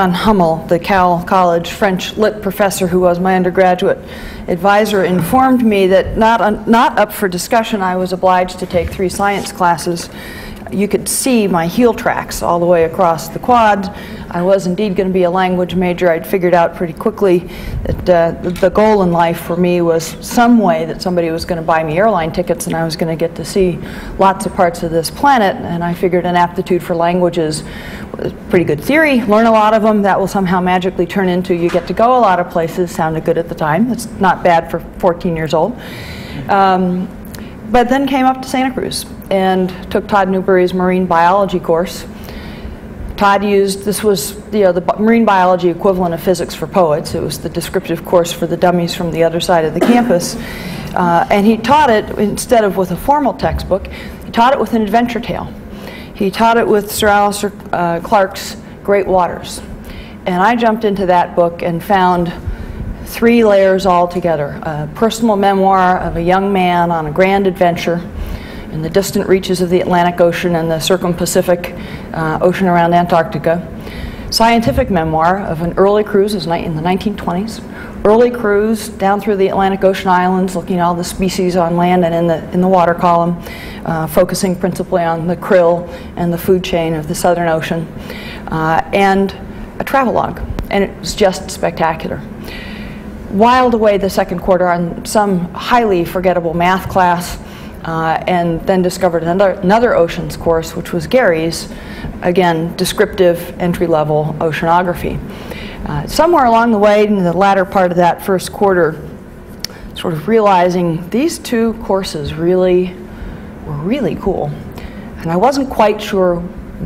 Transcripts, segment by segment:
John Hummel, the Cal College French Lit professor who was my undergraduate advisor, informed me that not, not up for discussion, I was obliged to take three science classes you could see my heel tracks all the way across the quad. I was indeed going to be a language major. I'd figured out pretty quickly that uh, the goal in life for me was some way that somebody was going to buy me airline tickets and I was going to get to see lots of parts of this planet. And I figured an aptitude for languages pretty good theory, learn a lot of them. That will somehow magically turn into you get to go a lot of places. Sounded good at the time. It's not bad for 14 years old. Um, but then came up to Santa Cruz and took Todd Newberry's marine biology course. Todd used, this was you know, the marine biology equivalent of physics for poets. It was the descriptive course for the dummies from the other side of the campus. Uh, and he taught it, instead of with a formal textbook, he taught it with an adventure tale. He taught it with Sir Alister uh, Clark's Great Waters. And I jumped into that book and found three layers all together. A personal memoir of a young man on a grand adventure in the distant reaches of the Atlantic Ocean and the circum-Pacific uh, Ocean around Antarctica. Scientific memoir of an early cruise in the 1920s. Early cruise down through the Atlantic Ocean islands, looking at all the species on land and in the, in the water column, uh, focusing principally on the krill and the food chain of the Southern Ocean. Uh, and a travelogue, and it was just spectacular whiled away the second quarter on some highly forgettable math class, uh, and then discovered another, another oceans course, which was Gary's, again, descriptive entry-level oceanography. Uh, somewhere along the way, in the latter part of that first quarter, sort of realizing these two courses really were really cool. And I wasn't quite sure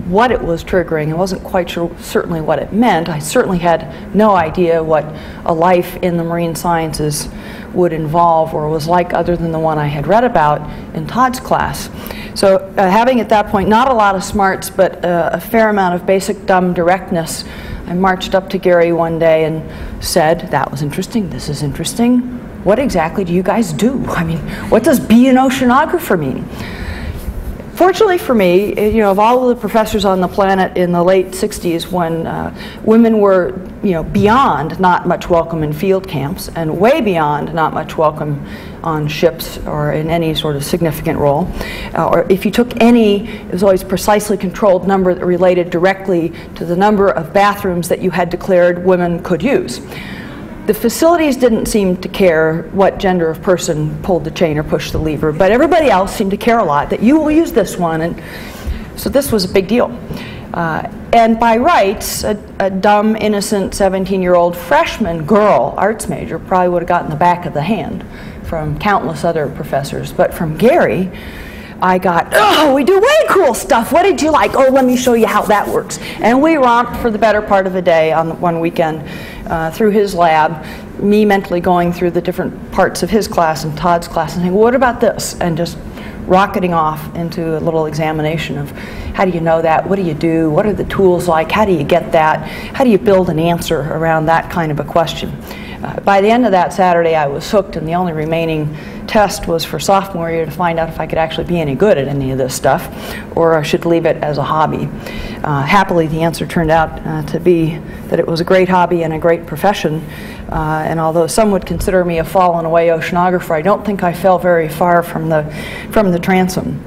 what it was triggering. I wasn't quite sure certainly what it meant. I certainly had no idea what a life in the marine sciences would involve or was like other than the one I had read about in Todd's class. So uh, having at that point not a lot of smarts but uh, a fair amount of basic dumb directness, I marched up to Gary one day and said, that was interesting, this is interesting. What exactly do you guys do? I mean, what does be an oceanographer mean? Fortunately for me, eh, you know, of all of the professors on the planet in the late 60s when uh, women were, you know, beyond not much welcome in field camps and way beyond not much welcome on ships or in any sort of significant role, uh, or if you took any, it was always precisely controlled number that related directly to the number of bathrooms that you had declared women could use the facilities didn't seem to care what gender of person pulled the chain or pushed the lever, but everybody else seemed to care a lot that you will use this one. And so this was a big deal. Uh, and by rights, a, a dumb, innocent 17 year old freshman girl, arts major, probably would have gotten the back of the hand from countless other professors. But from Gary, I got, oh, we do way cool stuff. What did you like? Oh, let me show you how that works. And we romped for the better part of a day on one weekend uh, through his lab, me mentally going through the different parts of his class and Todd's class and saying, what about this? And just rocketing off into a little examination of how do you know that? What do you do? What are the tools like? How do you get that? How do you build an answer around that kind of a question? Uh, by the end of that Saturday, I was hooked, and the only remaining test was for sophomore year to find out if I could actually be any good at any of this stuff, or I should leave it as a hobby. Uh, happily, the answer turned out uh, to be that it was a great hobby and a great profession. Uh, and although some would consider me a fallen away oceanographer, I don't think I fell very far from the from the transom.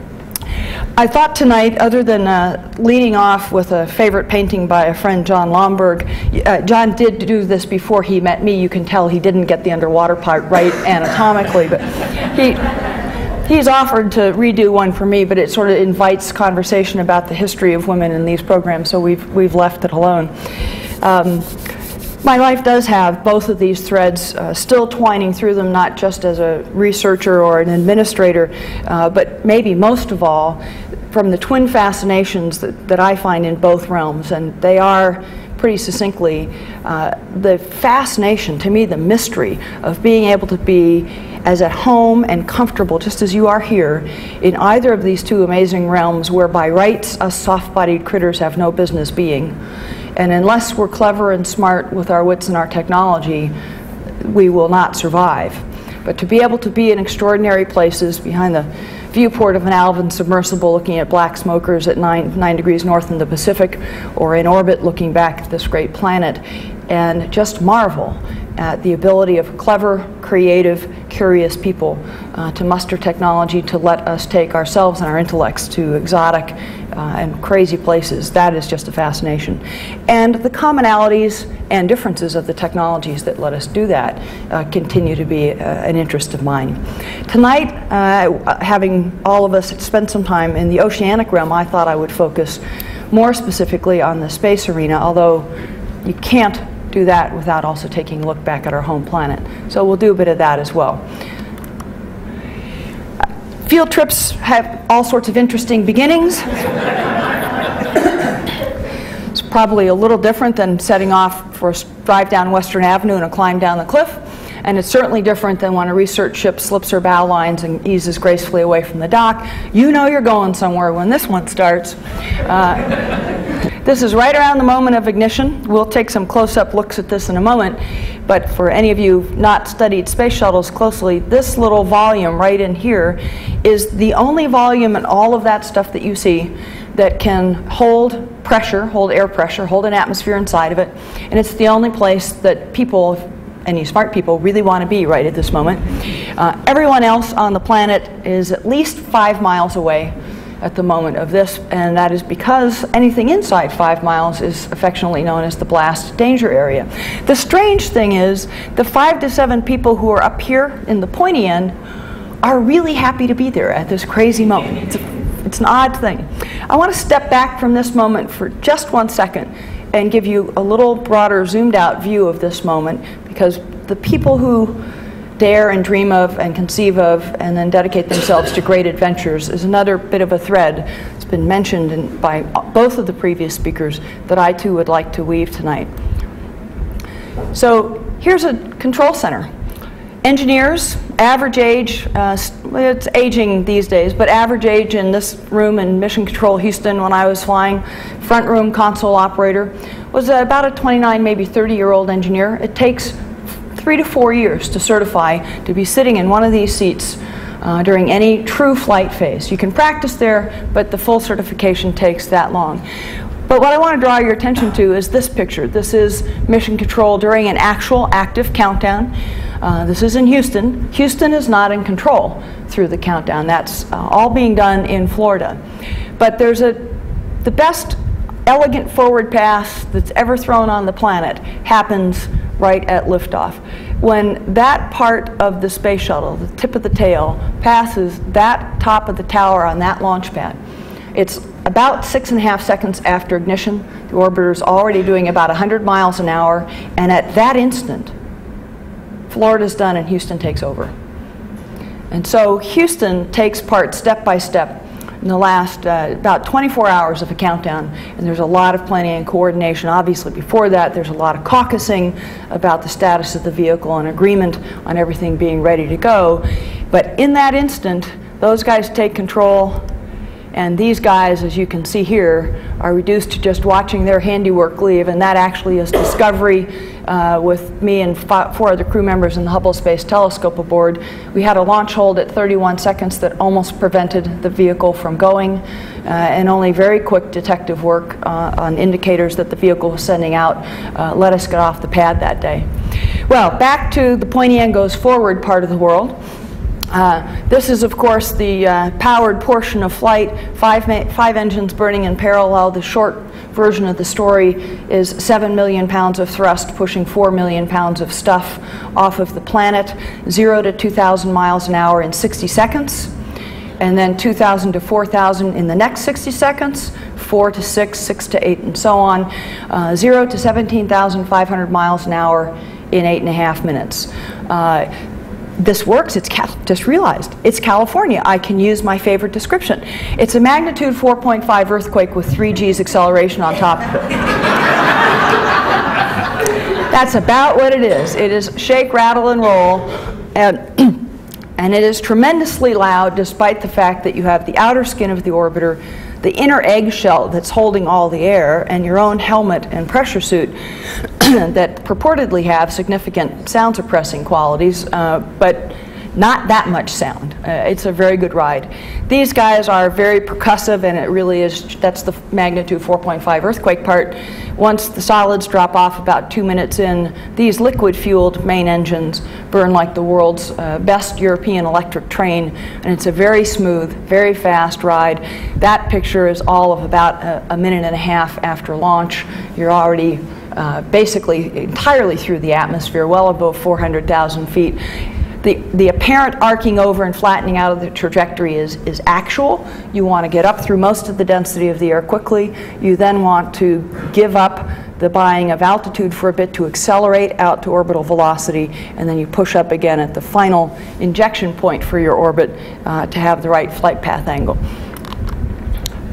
I thought tonight, other than uh, leading off with a favorite painting by a friend, Jon Lomberg, uh, Jon did do this before he met me. You can tell he didn't get the underwater part right anatomically, but he, he's offered to redo one for me, but it sort of invites conversation about the history of women in these programs, so we've, we've left it alone. Um, my life does have both of these threads uh, still twining through them, not just as a researcher or an administrator, uh, but maybe most of all from the twin fascinations that, that I find in both realms. And they are pretty succinctly uh, the fascination, to me, the mystery of being able to be as at home and comfortable, just as you are here, in either of these two amazing realms where by rights us soft bodied critters have no business being. And unless we're clever and smart with our wits and our technology, we will not survive. But to be able to be in extraordinary places behind the viewport of an Alvin submersible looking at black smokers at nine, nine degrees north in the Pacific, or in orbit looking back at this great planet, and just marvel at the ability of clever, creative, curious people uh, to muster technology to let us take ourselves and our intellects to exotic uh, and crazy places. That is just a fascination. And the commonalities and differences of the technologies that let us do that uh, continue to be uh, an interest of mine. Tonight, uh, having all of us spent some time in the oceanic realm, I thought I would focus more specifically on the space arena, although you can't do that without also taking a look back at our home planet. So we'll do a bit of that as well. Field trips have all sorts of interesting beginnings. it's probably a little different than setting off for a drive down Western Avenue and a climb down the cliff. And it's certainly different than when a research ship slips her bow lines and eases gracefully away from the dock. You know you're going somewhere when this one starts. Uh, this is right around the moment of ignition. We'll take some close-up looks at this in a moment, but for any of you not studied space shuttles closely, this little volume right in here is the only volume in all of that stuff that you see that can hold pressure, hold air pressure, hold an atmosphere inside of it, and it's the only place that people, any smart people, really want to be right at this moment. Uh, everyone else on the planet is at least five miles away at the moment of this, and that is because anything inside five miles is affectionately known as the blast danger area. The strange thing is, the five to seven people who are up here in the pointy end are really happy to be there at this crazy moment. It's, a, it's an odd thing. I want to step back from this moment for just one second and give you a little broader, zoomed out view of this moment because the people who dare and dream of and conceive of and then dedicate themselves to great adventures is another bit of a thread. that's been mentioned in, by both of the previous speakers that I too would like to weave tonight. So here's a control center. Engineers, average age, uh, it's aging these days, but average age in this room in Mission Control Houston when I was flying, front room console operator, was about a 29, maybe 30 year old engineer. It takes three to four years to certify to be sitting in one of these seats uh, during any true flight phase. You can practice there, but the full certification takes that long. But what I want to draw your attention to is this picture. This is mission control during an actual active countdown. Uh, this is in Houston. Houston is not in control through the countdown. That's uh, all being done in Florida. But there's a, the best elegant forward pass that's ever thrown on the planet happens right at liftoff. When that part of the space shuttle, the tip of the tail, passes that top of the tower on that launch pad, it's about six and a half seconds after ignition. The orbiter is already doing about 100 miles an hour, and at that instant, Florida's done and Houston takes over. And so Houston takes part step by step in the last uh, about 24 hours of a countdown, and there's a lot of planning and coordination. Obviously, before that, there's a lot of caucusing about the status of the vehicle and agreement on everything being ready to go. But in that instant, those guys take control, and these guys, as you can see here, are reduced to just watching their handiwork leave, and that actually is Discovery uh, with me and four other crew members in the Hubble Space Telescope aboard. We had a launch hold at 31 seconds that almost prevented the vehicle from going, uh, and only very quick detective work uh, on indicators that the vehicle was sending out uh, let us get off the pad that day. Well, back to the pointy end goes forward part of the world. Uh, this is, of course, the uh, powered portion of flight, five, five engines burning in parallel. The short version of the story is 7 million pounds of thrust pushing 4 million pounds of stuff off of the planet, 0 to 2,000 miles an hour in 60 seconds, and then 2,000 to 4,000 in the next 60 seconds, 4 to 6, 6 to 8, and so on, uh, 0 to 17,500 miles an hour in eight and a half minutes. Uh, this works. It's just realized it's California. I can use my favorite description. It's a magnitude 4.5 earthquake with 3 G's acceleration on top of it. That's about what it is. It is shake, rattle, and roll, and and it is tremendously loud, despite the fact that you have the outer skin of the orbiter the inner eggshell that's holding all the air and your own helmet and pressure suit that purportedly have significant sound suppressing qualities, uh, but not that much sound. Uh, it's a very good ride. These guys are very percussive, and it really is, that's the magnitude 4.5 earthquake part. Once the solids drop off about two minutes in, these liquid-fueled main engines burn like the world's uh, best European electric train, and it's a very smooth, very fast ride. That picture is all of about a, a minute and a half after launch. You're already uh, basically entirely through the atmosphere, well above 400,000 feet. The, the apparent arcing over and flattening out of the trajectory is, is actual. You want to get up through most of the density of the air quickly. You then want to give up the buying of altitude for a bit to accelerate out to orbital velocity, and then you push up again at the final injection point for your orbit uh, to have the right flight path angle.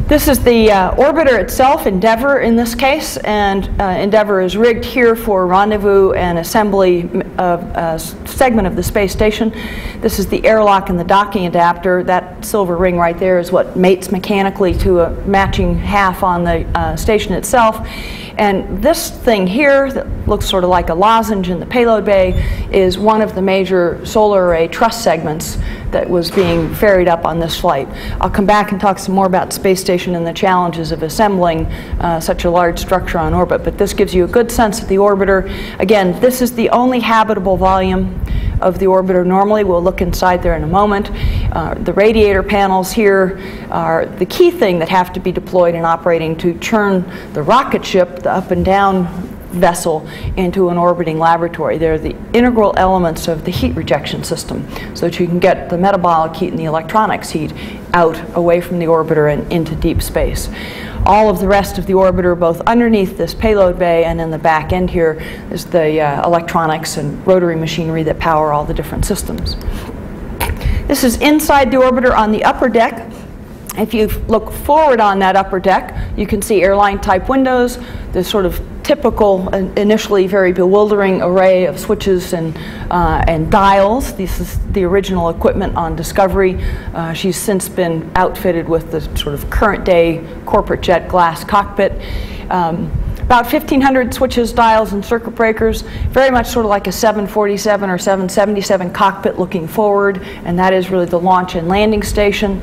This is the uh, orbiter itself, Endeavour in this case, and uh, Endeavour is rigged here for rendezvous and assembly of a segment of the space station. This is the airlock and the docking adapter. That silver ring right there is what mates mechanically to a matching half on the uh, station itself. And this thing here that looks sort of like a lozenge in the payload bay is one of the major solar array truss segments that was being ferried up on this flight. I'll come back and talk some more about space station and the challenges of assembling uh, such a large structure on orbit, but this gives you a good sense of the orbiter. Again, this is the only habitable volume of the orbiter normally. We'll look inside there in a moment. Uh, the radiator panels here are the key thing that have to be deployed and operating to turn the rocket ship, the up and down vessel into an orbiting laboratory. They're the integral elements of the heat rejection system so that you can get the metabolic heat and the electronics heat out away from the orbiter and into deep space. All of the rest of the orbiter, both underneath this payload bay and in the back end here, is the uh, electronics and rotary machinery that power all the different systems. This is inside the orbiter on the upper deck. If you look forward on that upper deck, you can see airline type windows, the sort of typical, uh, initially very bewildering array of switches and, uh, and dials. This is the original equipment on Discovery. Uh, she's since been outfitted with the sort of current day corporate jet glass cockpit. Um, about 1,500 switches, dials, and circuit breakers, very much sort of like a 747 or 777 cockpit looking forward, and that is really the launch and landing station.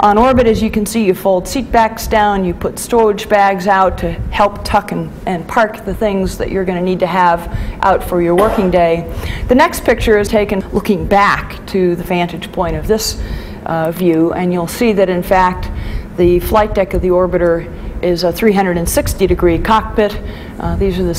On orbit, as you can see, you fold seat backs down, you put storage bags out to help tuck and, and park the things that you're going to need to have out for your working day. The next picture is taken looking back to the vantage point of this uh, view, and you'll see that in fact the flight deck of the orbiter is a 360 degree cockpit. Uh, these are the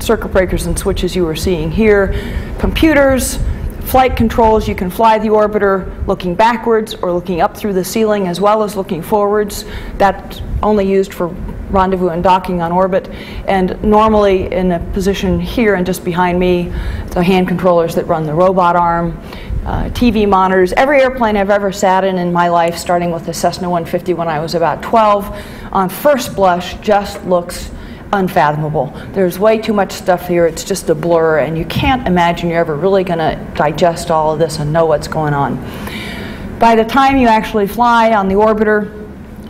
circuit breakers and switches you are seeing here. Computers, flight controls, you can fly the orbiter looking backwards or looking up through the ceiling as well as looking forwards. That's only used for rendezvous and docking on orbit. And normally in a position here and just behind me, the hand controllers that run the robot arm uh, TV monitors. Every airplane I've ever sat in in my life, starting with the Cessna 150 when I was about 12, on first blush just looks unfathomable. There's way too much stuff here, it's just a blur, and you can't imagine you're ever really going to digest all of this and know what's going on. By the time you actually fly on the orbiter,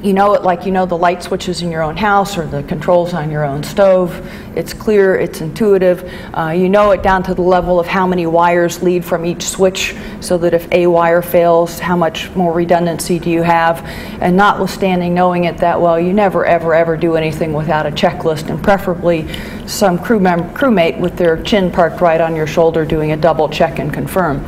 you know it like you know the light switches in your own house or the controls on your own stove. It's clear, it's intuitive. Uh, you know it down to the level of how many wires lead from each switch so that if a wire fails, how much more redundancy do you have? And notwithstanding knowing it that well, you never, ever, ever do anything without a checklist and preferably some crew crewmate with their chin parked right on your shoulder doing a double check and confirm.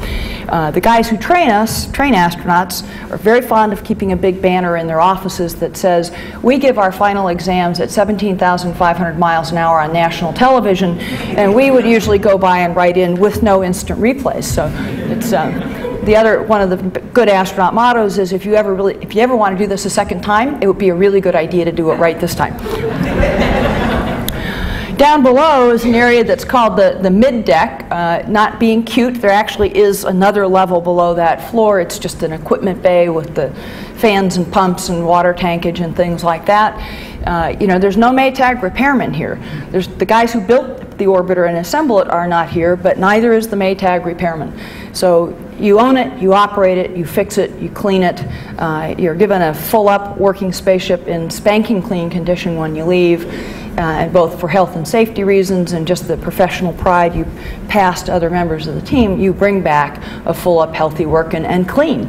Uh, the guys who train us, train astronauts, are very fond of keeping a big banner in their offices that says, We give our final exams at 17,500 miles an hour on national television, and we would usually go by and write in with no instant replays. So it's. Uh, the other one of the good astronaut mottos is if you ever really if you ever want to do this a second time it would be a really good idea to do it right this time down below is an area that's called the, the mid deck. Uh, not being cute, there actually is another level below that floor. It's just an equipment bay with the fans and pumps and water tankage and things like that. Uh, you know, there's no Maytag repairman here. There's the guys who built the orbiter and assemble it are not here, but neither is the Maytag repairman. So you own it, you operate it, you fix it, you clean it. Uh, you're given a full up working spaceship in spanking clean condition when you leave, uh, and both for health and safety reasons and just the professional pride you pass to other members of the team, you bring back a full up, healthy, working, and clean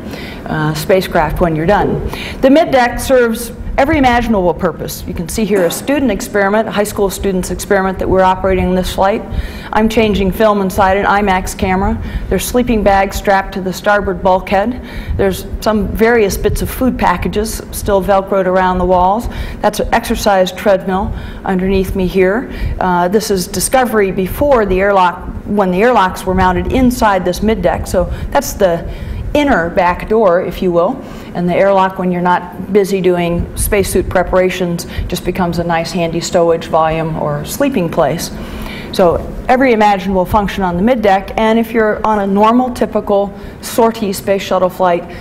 uh, spacecraft when you're done. The middeck serves every imaginable purpose. You can see here a student experiment, a high school student's experiment that we're operating in this flight. I'm changing film inside an IMAX camera. There's sleeping bags strapped to the starboard bulkhead. There's some various bits of food packages still velcroed around the walls. That's an exercise treadmill underneath me here. Uh, this is Discovery before the airlock, when the airlocks were mounted inside this middeck. So that's the inner back door, if you will. And the airlock, when you're not busy doing spacesuit preparations, just becomes a nice handy stowage volume or sleeping place. So every imaginable function on the middeck, and if you're on a normal, typical sortie space shuttle flight,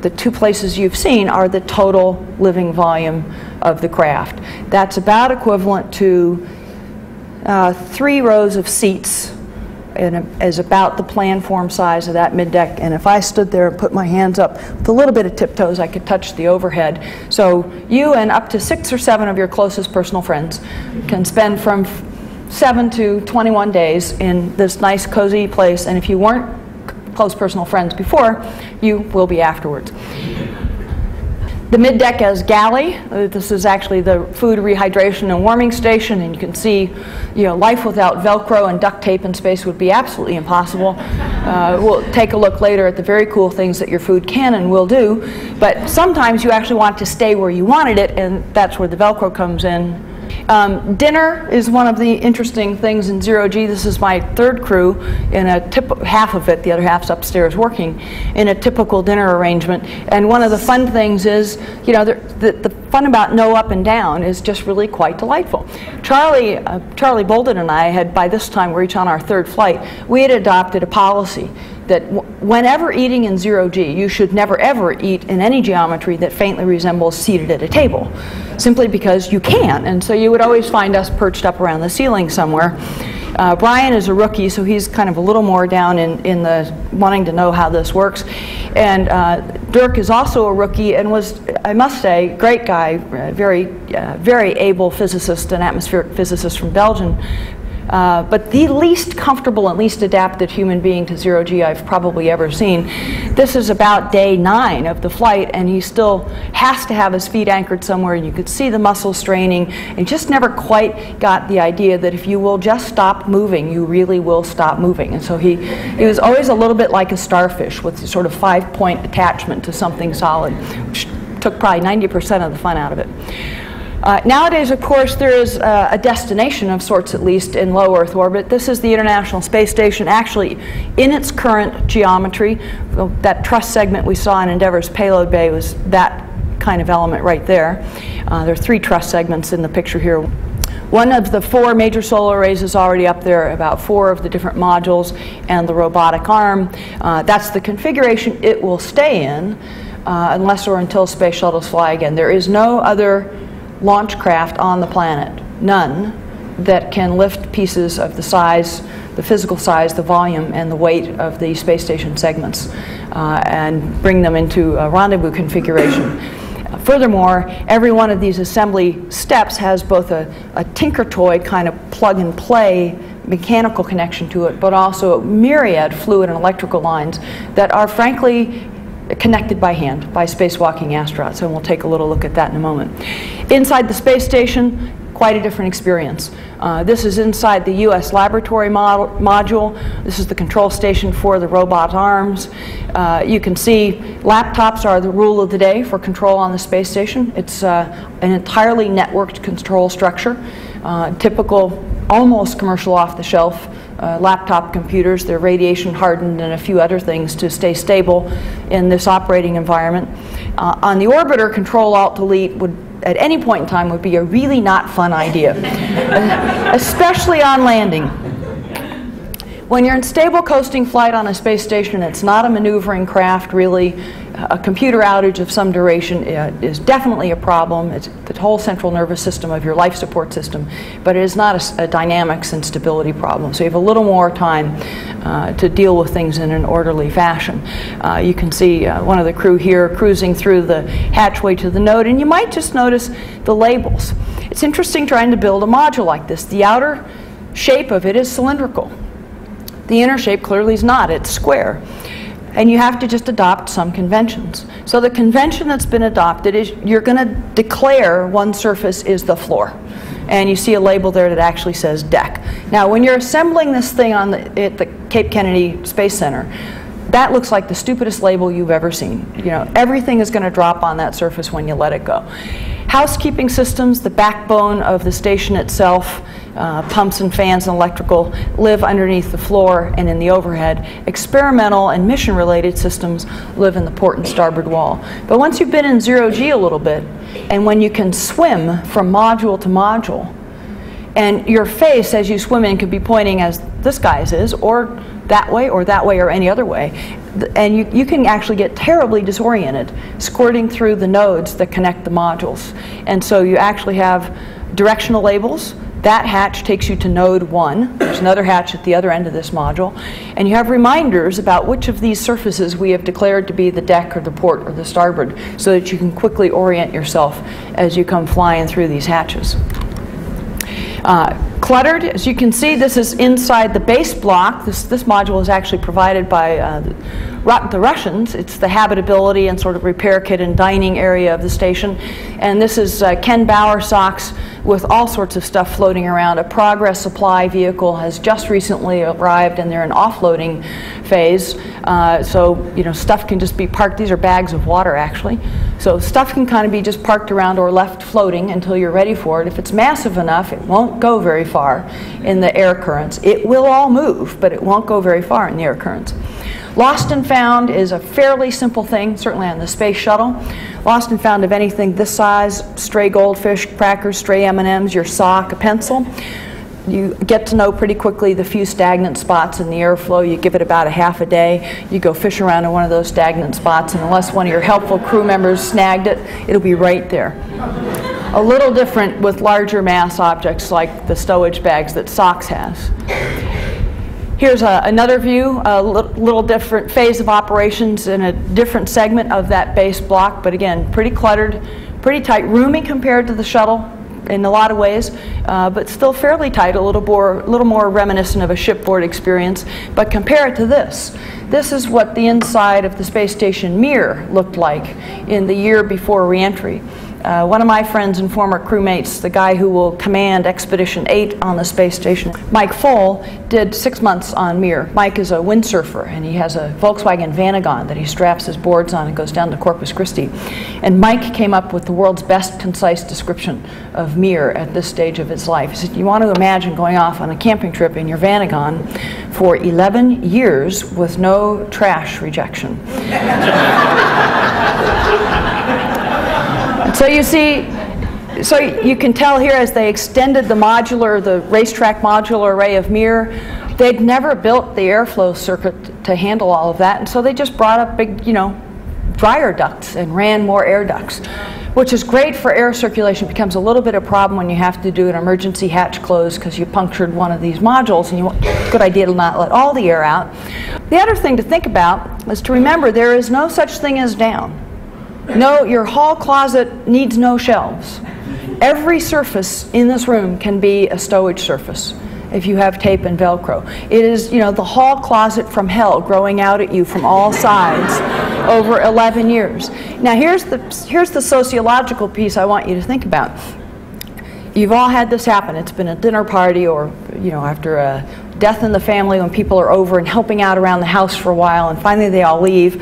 the two places you've seen are the total living volume of the craft. That's about equivalent to uh, three rows of seats and is about the planform size of that middeck. And if I stood there and put my hands up with a little bit of tiptoes, I could touch the overhead. So you and up to six or seven of your closest personal friends can spend from seven to 21 days in this nice, cozy place. And if you weren't close personal friends before, you will be afterwards. The middeck has galley. This is actually the food rehydration and warming station, and you can see, you know, life without Velcro and duct tape in space would be absolutely impossible. Uh, we'll take a look later at the very cool things that your food can and will do, but sometimes you actually want to stay where you wanted it, and that's where the Velcro comes in um, dinner is one of the interesting things in Zero G. This is my third crew in a tip, half of it, the other half's upstairs working, in a typical dinner arrangement. And one of the fun things is, you know, the, the, fun about no up and down is just really quite delightful. Charlie, uh, Charlie Bolden and I had, by this time, we're each on our third flight, we had adopted a policy that whenever eating in zero G, you should never ever eat in any geometry that faintly resembles seated at a table, simply because you can't. And so you would always find us perched up around the ceiling somewhere. Uh, Brian is a rookie, so he's kind of a little more down in, in the wanting to know how this works. And uh, Dirk is also a rookie and was, I must say, great guy, uh, very, uh, very able physicist and atmospheric physicist from Belgium, uh, but the least comfortable and least adapted human being to zero G I've probably ever seen. This is about day nine of the flight, and he still has to have his feet anchored somewhere, and you could see the muscles straining, and just never quite got the idea that if you will just stop moving, you really will stop moving. And so he, he was always a little bit like a starfish with sort of five point attachment to something solid, which took probably 90% of the fun out of it. Uh, nowadays, of course, there is uh, a destination of sorts, at least, in low Earth orbit. This is the International Space Station, actually, in its current geometry. That truss segment we saw in Endeavour's payload bay was that kind of element right there. Uh, there are three truss segments in the picture here. One of the four major solar arrays is already up there, about four of the different modules and the robotic arm. Uh, that's the configuration it will stay in uh, unless or until space shuttles fly again. There is no other launch craft on the planet, none, that can lift pieces of the size, the physical size, the volume, and the weight of the space station segments uh, and bring them into a rendezvous configuration. Furthermore, every one of these assembly steps has both a, a tinker toy kind of plug and play mechanical connection to it, but also myriad fluid and electrical lines that are frankly connected by hand by spacewalking astronauts, and we'll take a little look at that in a moment. Inside the space station, quite a different experience. Uh, this is inside the U.S. laboratory model, module. This is the control station for the robot arms. Uh, you can see laptops are the rule of the day for control on the space station. It's uh, an entirely networked control structure, uh, typical, almost commercial off-the-shelf uh, laptop computers. They're radiation hardened and a few other things to stay stable in this operating environment. Uh, on the orbiter, Control Alt Delete would at any point in time would be a really not fun idea, especially on landing. When you're in stable coasting flight on a space station, it's not a maneuvering craft really. A computer outage of some duration uh, is definitely a problem. It's the whole central nervous system of your life support system, but it is not a, a dynamics and stability problem. So you have a little more time uh, to deal with things in an orderly fashion. Uh, you can see uh, one of the crew here cruising through the hatchway to the node, and you might just notice the labels. It's interesting trying to build a module like this. The outer shape of it is cylindrical. The inner shape clearly is not, it's square and you have to just adopt some conventions. So the convention that's been adopted is you're going to declare one surface is the floor. And you see a label there that actually says deck. Now, when you're assembling this thing on the, at the Cape Kennedy Space Center, that looks like the stupidest label you've ever seen. You know, everything is going to drop on that surface when you let it go. Housekeeping systems, the backbone of the station itself, uh, pumps and fans and electrical live underneath the floor and in the overhead. Experimental and mission related systems live in the port and starboard wall. But once you've been in zero G a little bit, and when you can swim from module to module, and your face as you swim in could be pointing as this guy's is, or that way, or that way, or any other way. And you, you can actually get terribly disoriented squirting through the nodes that connect the modules. And so you actually have directional labels. That hatch takes you to node 1. There's another hatch at the other end of this module. And you have reminders about which of these surfaces we have declared to be the deck or the port or the starboard so that you can quickly orient yourself as you come flying through these hatches. Uh, cluttered, as you can see, this is inside the base block. This, this module is actually provided by uh, the Russians. It's the habitability and sort of repair kit and dining area of the station. And this is uh, Ken Bowersox with all sorts of stuff floating around. A Progress supply vehicle has just recently arrived and they're in offloading phase. Uh, so, you know, stuff can just be parked. These are bags of water, actually. So stuff can kind of be just parked around or left floating until you're ready for it. If it's massive enough, it won't go very far in the air currents. It will all move, but it won't go very far in the air currents. Lost and found is a fairly simple thing, certainly on the space shuttle. Lost and found of anything this size, stray goldfish, crackers, stray M&Ms, your sock, a pencil. You get to know pretty quickly the few stagnant spots in the airflow. You give it about a half a day. You go fish around in one of those stagnant spots, and unless one of your helpful crew members snagged it, it'll be right there. A little different with larger mass objects like the stowage bags that SOX has. Here's a, another view, a little different phase of operations in a different segment of that base block, but again, pretty cluttered, pretty tight, roomy compared to the shuttle in a lot of ways, uh, but still fairly tight, a little more, little more reminiscent of a shipboard experience. But compare it to this. This is what the inside of the space station Mir looked like in the year before reentry. Uh, one of my friends and former crewmates, the guy who will command Expedition 8 on the space station, Mike Foale, did six months on Mir. Mike is a windsurfer, and he has a Volkswagen Vanagon that he straps his boards on and goes down to Corpus Christi. And Mike came up with the world's best concise description of Mir at this stage of its life. He said, You want to imagine going off on a camping trip in your Vanagon for 11 years with no trash rejection. So you see, so you can tell here as they extended the modular, the racetrack modular array of Mir, they'd never built the airflow circuit to handle all of that, and so they just brought up big, you know, dryer ducts and ran more air ducts, which is great for air circulation. Becomes a little bit of a problem when you have to do an emergency hatch close because you punctured one of these modules, and you want, good idea to not let all the air out. The other thing to think about is to remember there is no such thing as down. No, your hall closet needs no shelves. Every surface in this room can be a stowage surface if you have tape and Velcro. It is, you know, the hall closet from hell growing out at you from all sides over 11 years. Now, here's the, here's the sociological piece I want you to think about. You've all had this happen. It's been a dinner party or, you know, after a death in the family when people are over and helping out around the house for a while and finally they all leave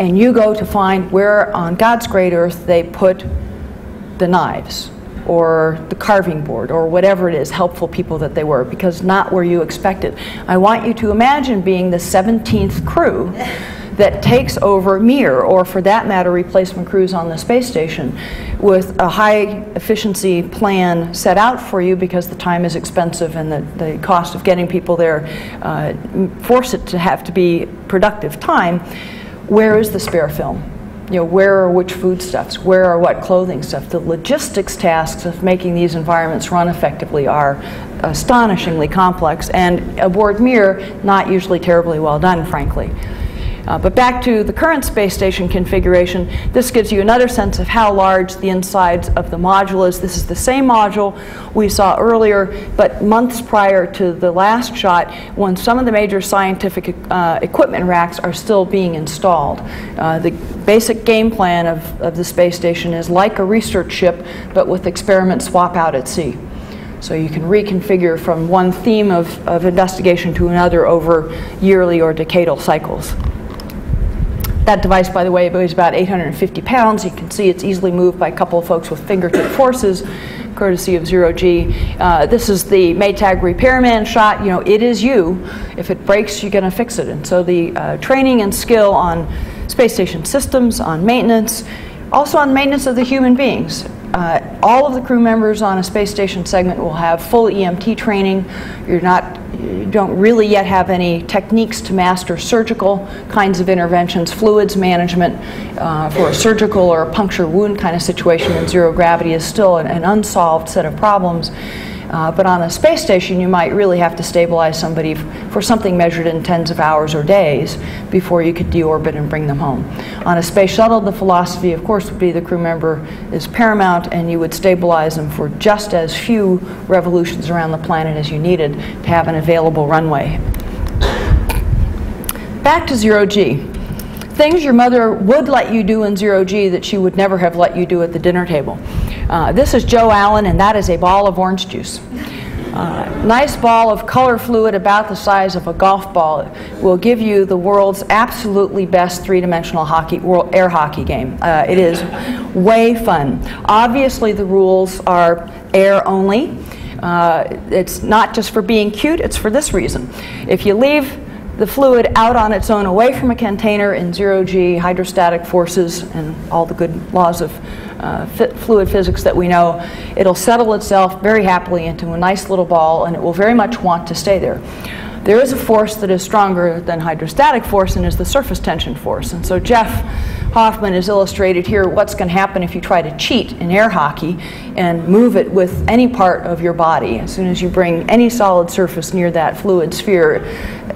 and you go to find where on God's great earth they put the knives or the carving board or whatever it is, helpful people that they were, because not where you expected. I want you to imagine being the 17th crew that takes over Mir, or for that matter, replacement crews on the space station, with a high efficiency plan set out for you because the time is expensive and the, the cost of getting people there uh, force it to have to be productive time where is the spare film? you know, where are which foodstuffs, where are what clothing stuff. The logistics tasks of making these environments run effectively are astonishingly complex and aboard Mir, not usually terribly well done, frankly. Uh, but back to the current space station configuration, this gives you another sense of how large the insides of the module is. This is the same module we saw earlier, but months prior to the last shot, when some of the major scientific uh, equipment racks are still being installed. Uh, the basic game plan of, of the space station is like a research ship, but with experiment swap out at sea. So you can reconfigure from one theme of, of investigation to another over yearly or decadal cycles. That device, by the way, weighs about 850 pounds. You can see it's easily moved by a couple of folks with fingertip forces, courtesy of Zero G. Uh, this is the Maytag repairman shot. You know, it is you. If it breaks, you're going to fix it. And so the uh, training and skill on space station systems, on maintenance, also on maintenance of the human beings. Uh, all of the crew members on a space station segment will have full EMT training. You're not, don't really yet have any techniques to master surgical kinds of interventions, fluids management uh, for a surgical or a puncture wound kind of situation in zero gravity is still an, an unsolved set of problems. Uh, but on a space station, you might really have to stabilize somebody for something measured in tens of hours or days before you could deorbit and bring them home. On a space shuttle, the philosophy, of course, would be the crew member is paramount and you would stabilize them for just as few revolutions around the planet as you needed to have an available runway. Back to zero G things your mother would let you do in zero G that she would never have let you do at the dinner table. Uh, this is Joe Allen, and that is a ball of orange juice. Uh, nice ball of color fluid about the size of a golf ball will give you the world's absolutely best three-dimensional hockey world, air hockey game. Uh, it is way fun. Obviously, the rules are air only. Uh, it's not just for being cute, it's for this reason. If you leave the fluid out on its own away from a container in zero G, hydrostatic forces, and all the good laws of uh, fluid physics that we know, it'll settle itself very happily into a nice little ball and it will very much want to stay there. There is a force that is stronger than hydrostatic force and is the surface tension force. And so Jeff Hoffman has illustrated here what's going to happen if you try to cheat in air hockey and move it with any part of your body. As soon as you bring any solid surface near that fluid sphere,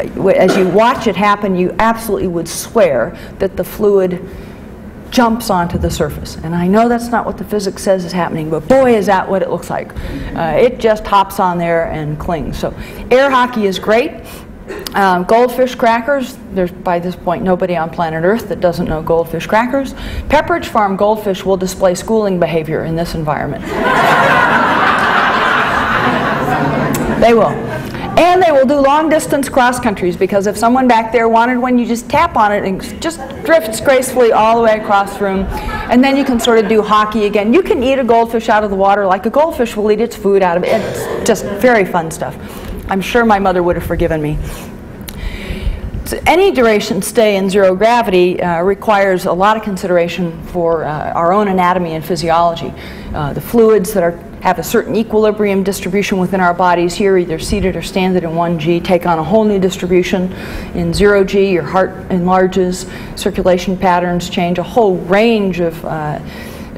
uh, as you watch it happen, you absolutely would swear that the fluid jumps onto the surface. And I know that's not what the physics says is happening, but boy, is that what it looks like. Uh, it just hops on there and clings. So air hockey is great. Um, goldfish crackers, there's by this point nobody on planet Earth that doesn't know goldfish crackers. Pepperidge Farm goldfish will display schooling behavior in this environment. they will. And they will do long distance cross countries because if someone back there wanted one, you just tap on it and just drifts gracefully all the way across the room. And then you can sort of do hockey again. You can eat a goldfish out of the water like a goldfish will eat its food out of it. It's just very fun stuff. I'm sure my mother would have forgiven me. So any duration stay in zero gravity uh, requires a lot of consideration for uh, our own anatomy and physiology. Uh, the fluids that are have a certain equilibrium distribution within our bodies here, either seated or standing in 1G, take on a whole new distribution. In 0G, your heart enlarges, circulation patterns change, a whole range of uh,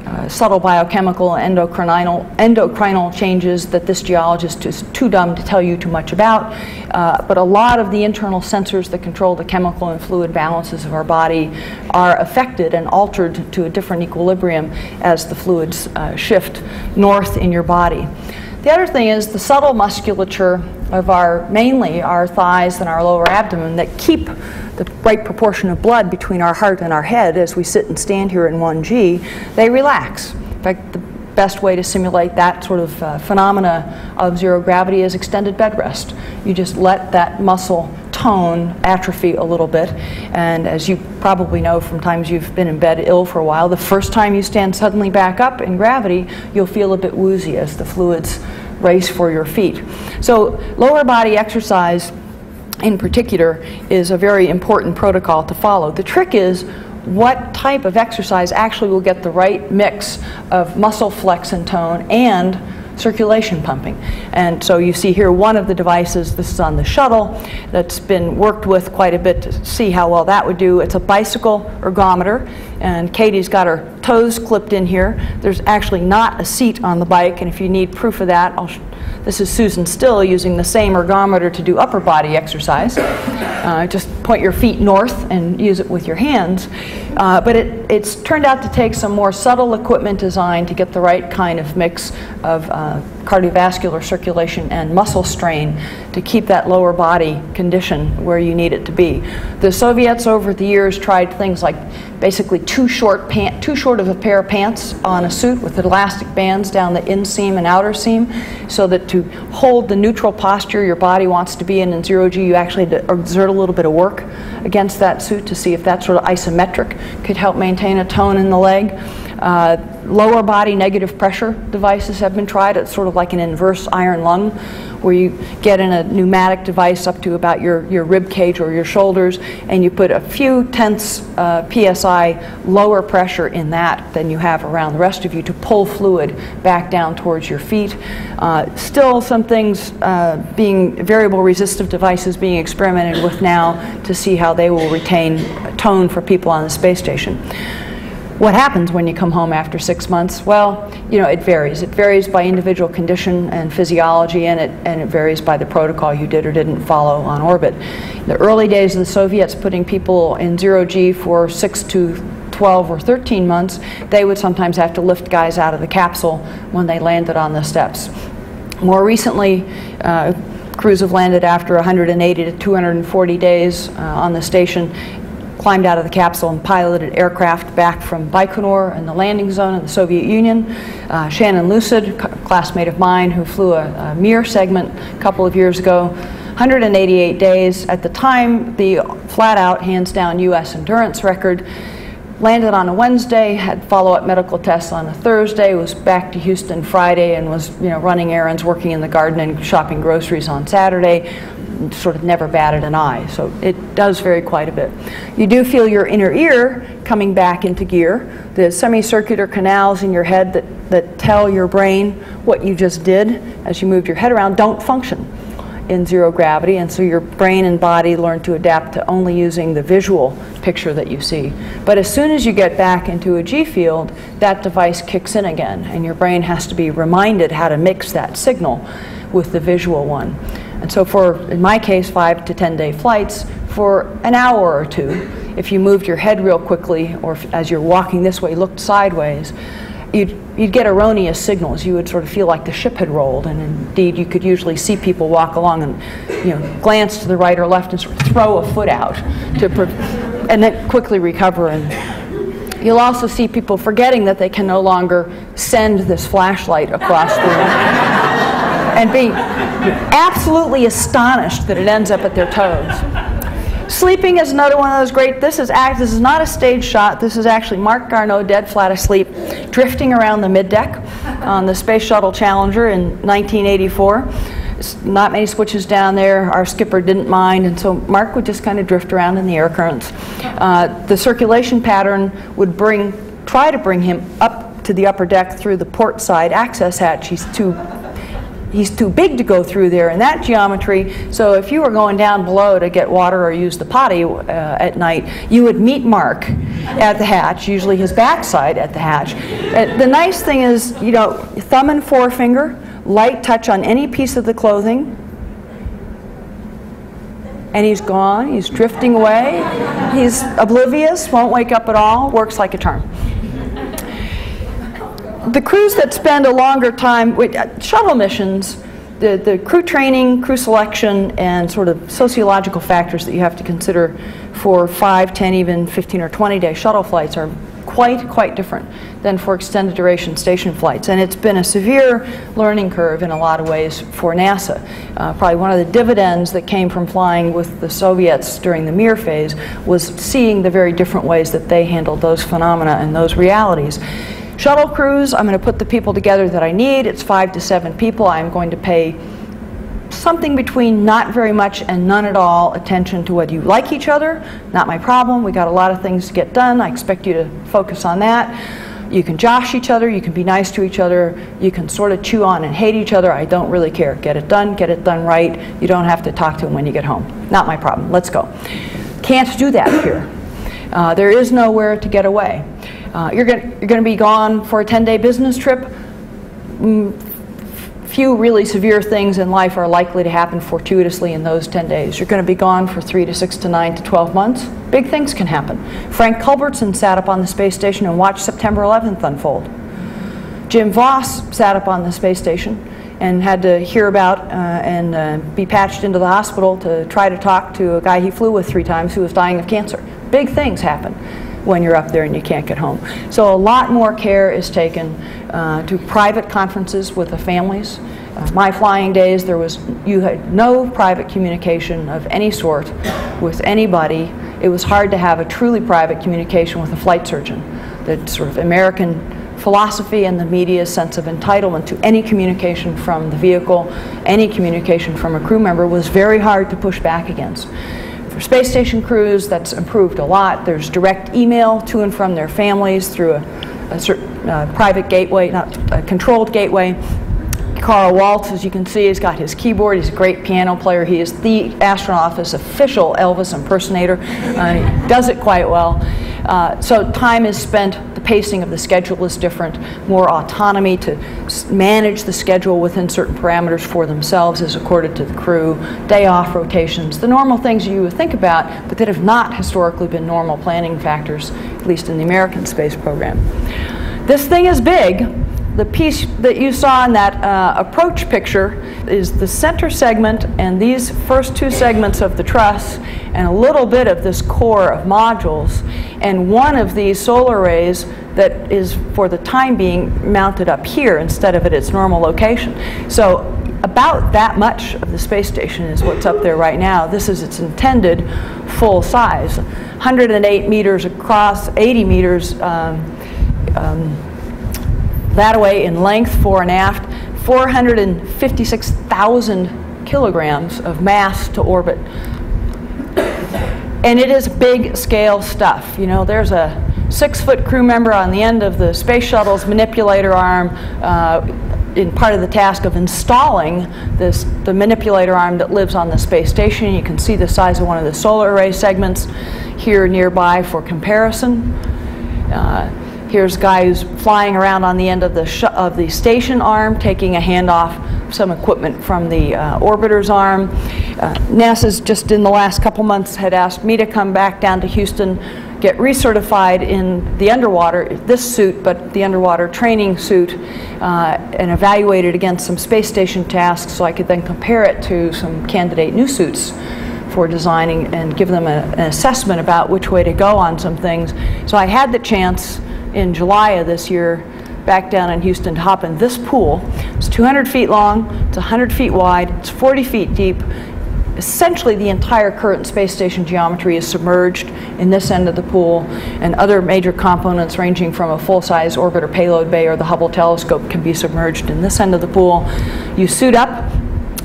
uh, subtle biochemical endocrinal, endocrinal changes that this geologist is too dumb to tell you too much about. Uh, but a lot of the internal sensors that control the chemical and fluid balances of our body are affected and altered to a different equilibrium as the fluids uh, shift north in your body. The other thing is the subtle musculature of our, mainly our thighs and our lower abdomen that keep the right proportion of blood between our heart and our head as we sit and stand here in 1G, they relax. In fact, the best way to simulate that sort of uh, phenomena of zero gravity is extended bed rest. You just let that muscle tone atrophy a little bit. And as you probably know from times you've been in bed ill for a while, the first time you stand suddenly back up in gravity, you'll feel a bit woozy as the fluids race for your feet. So lower body exercise in particular is a very important protocol to follow. The trick is what type of exercise actually will get the right mix of muscle flex and tone and circulation pumping. And so you see here one of the devices, this is on the shuttle, that's been worked with quite a bit to see how well that would do. It's a bicycle ergometer. and Katie's got her toes clipped in here. There's actually not a seat on the bike, and if you need proof of that, I'll this is Susan Still using the same ergometer to do upper body exercise. Uh, just point your feet north and use it with your hands. Uh, but it, it's turned out to take some more subtle equipment design to get the right kind of mix of uh, cardiovascular circulation and muscle strain to keep that lower body condition where you need it to be. The Soviets over the years tried things like basically too short, pant, too short of a pair of pants on a suit with elastic bands down the inseam and outer seam so that to hold the neutral posture your body wants to be in in zero G, you actually exert a little bit of work against that suit to see if that sort of isometric could help maintain a tone in the leg. Uh, lower body negative pressure devices have been tried. It's sort of like an inverse iron lung where you get in a pneumatic device up to about your, your rib cage or your shoulders and you put a few tenths uh, psi lower pressure in that than you have around the rest of you to pull fluid back down towards your feet. Uh, still some things uh, being variable resistive devices being experimented with now to see how they will retain tone for people on the space station. What happens when you come home after six months? Well, you know, it varies. It varies by individual condition and physiology, and it, and it varies by the protocol you did or didn't follow on orbit. In the early days of the Soviets putting people in zero G for six to 12 or 13 months, they would sometimes have to lift guys out of the capsule when they landed on the steps. More recently, uh, crews have landed after 180 to 240 days uh, on the station climbed out of the capsule and piloted aircraft back from Baikonur and the landing zone in the Soviet Union. Uh, Shannon Lucid, classmate of mine who flew a, a Mir segment a couple of years ago, 188 days. At the time, the flat out, hands down U.S. endurance record. Landed on a Wednesday, had follow-up medical tests on a Thursday, was back to Houston Friday, and was you know running errands, working in the garden, and shopping groceries on Saturday sort of never batted an eye. So it does vary quite a bit. You do feel your inner ear coming back into gear. The semicircular canals in your head that, that tell your brain what you just did as you moved your head around don't function in zero gravity, and so your brain and body learn to adapt to only using the visual picture that you see. But as soon as you get back into a G field, that device kicks in again, and your brain has to be reminded how to mix that signal with the visual one. And so for, in my case, five to 10 day flights, for an hour or two, if you moved your head real quickly, or as you're walking this way, looked sideways, you'd, you'd get erroneous signals. You would sort of feel like the ship had rolled, and indeed you could usually see people walk along and you know, glance to the right or left and sort of throw a foot out, to and then quickly recover. And you'll also see people forgetting that they can no longer send this flashlight across the room and be absolutely astonished that it ends up at their toes. Sleeping is another one of those great. This is act. This is not a stage shot. This is actually Marc Garneau dead flat asleep, drifting around the middeck on the Space Shuttle Challenger in 1984. Not many switches down there. Our skipper didn't mind, and so Marc would just kind of drift around in the air currents. Uh, the circulation pattern would bring, try to bring him up to the upper deck through the port side access hatch. He's too he's too big to go through there in that geometry. So if you were going down below to get water or use the potty uh, at night, you would meet Marc at the hatch, usually his backside at the hatch. Uh, the nice thing is, you know, thumb and forefinger, light touch on any piece of the clothing, and he's gone, he's drifting away, he's oblivious, won't wake up at all, works like a charm the crews that spend a longer time with uh, shuttle missions, the, the crew training, crew selection, and sort of sociological factors that you have to consider for 5, 10, even 15 or 20 day shuttle flights are quite, quite different than for extended duration station flights. And it's been a severe learning curve in a lot of ways for NASA. Uh, probably one of the dividends that came from flying with the Soviets during the Mir phase was seeing the very different ways that they handled those phenomena and those realities. Shuttle crews, I'm going to put the people together that I need. It's five to seven people. I'm going to pay something between not very much and none at all attention to whether you like each other. Not my problem. We got a lot of things to get done. I expect you to focus on that. You can josh each other, you can be nice to each other, you can sort of chew on and hate each other. I don't really care. Get it done, get it done right. You don't have to talk to them when you get home. Not my problem. Let's go. Can't do that here. Uh, there is nowhere to get away. Uh, you're going to be gone for a 10 day business trip. Mm, few really severe things in life are likely to happen fortuitously in those 10 days. You're going to be gone for 3 to 6 to 9 to 12 months. Big things can happen. Frank Culbertson sat up on the space station and watched September 11th unfold. Jim Voss sat up on the space station and had to hear about uh, and uh, be patched into the hospital to try to talk to a guy he flew with three times who was dying of cancer. Big things happen when you're up there and you can't get home. So a lot more care is taken uh, to private conferences with the families. Uh, my flying days, there was you had no private communication of any sort with anybody. It was hard to have a truly private communication with a flight surgeon. The sort of American philosophy and the media's sense of entitlement to any communication from the vehicle, any communication from a crew member was very hard to push back against. For space station crews, that's improved a lot. There's direct email to and from their families through a, a certain uh, private gateway, not a controlled gateway. Carl Walz, as you can see, has got his keyboard. He's a great piano player. He is the astronaut office official Elvis impersonator. Uh, he does it quite well. Uh, so time is spent, the pacing of the schedule is different, more autonomy to manage the schedule within certain parameters for themselves is accorded to the crew, day off rotations, the normal things you would think about, but that have not historically been normal planning factors, at least in the American space program. This thing is big, the piece that you saw in that uh, approach picture is the center segment and these first two segments of the truss and a little bit of this core of modules and one of these solar arrays that is for the time being mounted up here instead of at its normal location. So about that much of the space station is what's up there right now. This is its intended full size. 108 meters across, 80 meters um, um, that away in length, fore and aft, 456,000 kilograms of mass to orbit. And it is big scale stuff. You know, there's a six foot crew member on the end of the space shuttle's manipulator arm uh, in part of the task of installing this the manipulator arm that lives on the space station. You can see the size of one of the solar array segments here nearby for comparison. Uh, Here's a guy who's flying around on the end of the, of the station arm, taking a handoff some equipment from the uh, orbiter's arm. Uh, NASA's just in the last couple months had asked me to come back down to Houston, get recertified in the underwater, this suit, but the underwater training suit, uh, and evaluate it against some space station tasks so I could then compare it to some candidate new suits for designing and give them a, an assessment about which way to go on some things. So I had the chance in July of this year back down in Houston to hop in this pool. It's 200 feet long, it's 100 feet wide, it's 40 feet deep. Essentially, the entire current space station geometry is submerged in this end of the pool, and other major components ranging from a full size orbiter payload bay or the Hubble telescope can be submerged in this end of the pool. You suit up,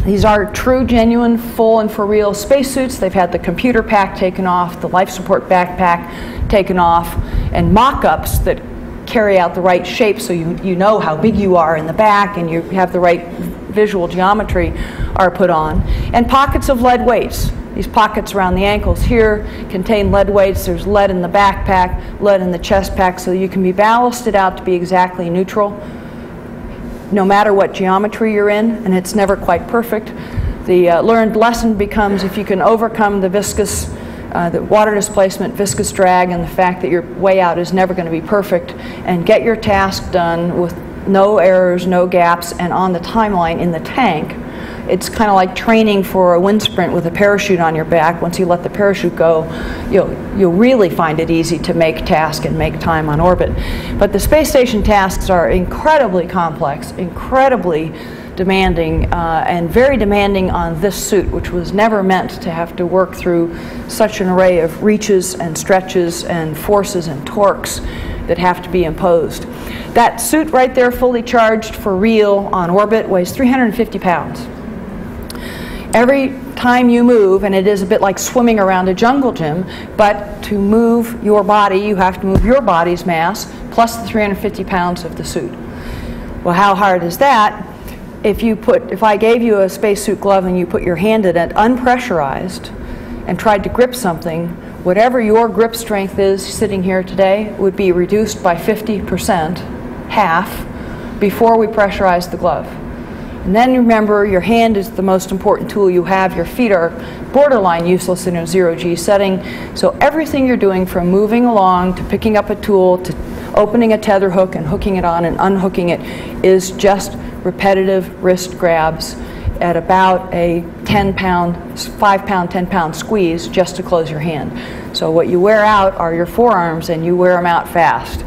these are true, genuine, full and for real spacesuits. They've had the computer pack taken off, the life support backpack taken off, and mock-ups that carry out the right shape so you, you know how big you are in the back and you have the right visual geometry are put on. And pockets of lead weights. These pockets around the ankles here contain lead weights. There's lead in the backpack, lead in the chest pack, so you can be ballasted out to be exactly neutral no matter what geometry you're in, and it's never quite perfect. The uh, learned lesson becomes if you can overcome the viscous, uh, the water displacement, viscous drag, and the fact that your way out is never going to be perfect, and get your task done with no errors, no gaps, and on the timeline in the tank, it's kind of like training for a wind sprint with a parachute on your back. Once you let the parachute go, you'll, you'll really find it easy to make task and make time on orbit. But the space station tasks are incredibly complex, incredibly demanding, uh, and very demanding on this suit, which was never meant to have to work through such an array of reaches and stretches and forces and torques that have to be imposed. That suit right there, fully charged for real on orbit, weighs 350 pounds. Every time you move, and it is a bit like swimming around a jungle gym, but to move your body, you have to move your body's mass plus the 350 pounds of the suit. Well, how hard is that? If you put, if I gave you a spacesuit glove and you put your hand in it unpressurized and tried to grip something whatever your grip strength is sitting here today would be reduced by 50%, half, before we pressurize the glove. And then remember, your hand is the most important tool you have. Your feet are borderline useless in a zero G setting. So everything you're doing from moving along to picking up a tool to opening a tether hook and hooking it on and unhooking it is just repetitive wrist grabs at about a 10 pound, 5 pound, 10 pound squeeze just to close your hand. So what you wear out are your forearms and you wear them out fast.